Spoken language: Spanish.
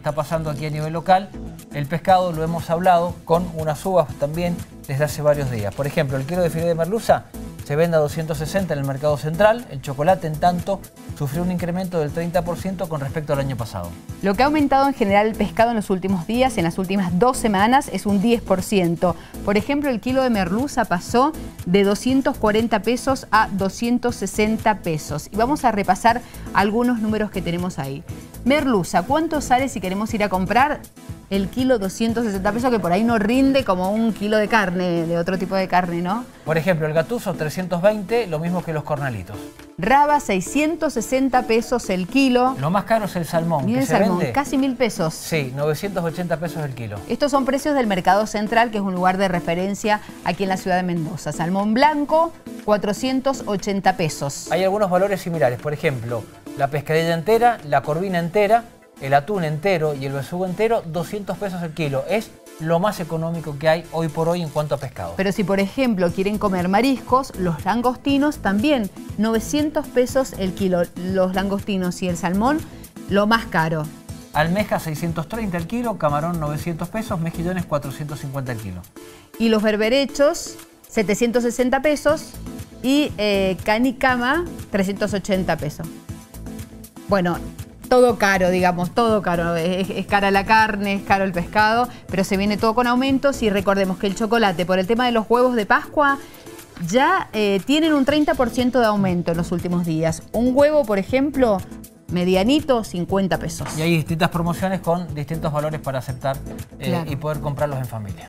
está pasando aquí a nivel local. El pescado lo hemos hablado con unas subas también desde hace varios días. Por ejemplo, el kilo de filete de merluza se vende a 260 en el mercado central. El chocolate, en tanto, sufrió un incremento del 30% con respecto al año pasado. Lo que ha aumentado en general el pescado en los últimos días, en las últimas dos semanas, es un 10%. Por ejemplo, el kilo de merluza pasó de 240 pesos a 260 pesos. Y vamos a repasar algunos números que tenemos ahí. Merluza, ¿cuánto sale si queremos ir a comprar? El kilo 260 pesos, que por ahí no rinde como un kilo de carne, de otro tipo de carne, ¿no? Por ejemplo, el gatuso 320, lo mismo que los cornalitos. Raba 660 pesos el kilo. Lo más caro es el salmón. Mira el salmón, casi mil pesos. Sí, 980 pesos el kilo. Estos son precios del Mercado Central, que es un lugar de referencia aquí en la ciudad de Mendoza. Salmón blanco, 480 pesos. Hay algunos valores similares, por ejemplo, la pescadilla entera, la corvina entera, el atún entero y el besugo entero, 200 pesos el kilo. Es lo más económico que hay hoy por hoy en cuanto a pescado. Pero si por ejemplo quieren comer mariscos, los langostinos también, 900 pesos el kilo. Los langostinos y el salmón, lo más caro. Almeja 630 el kilo, camarón 900 pesos, mejillones 450 el kilo. Y los berberechos 760 pesos y eh, canicama 380 pesos. Bueno, todo caro, digamos, todo caro. Es, cara la carne, es caro el pescado, pero se viene todo con aumentos y recordemos que el chocolate, por el tema de los huevos de Pascua, ya eh, tienen un 30% de aumento en los últimos días. Un huevo, por ejemplo, medianito, 50 pesos. Y hay distintas promociones con distintos valores para aceptar eh, y poder comprarlos en familia.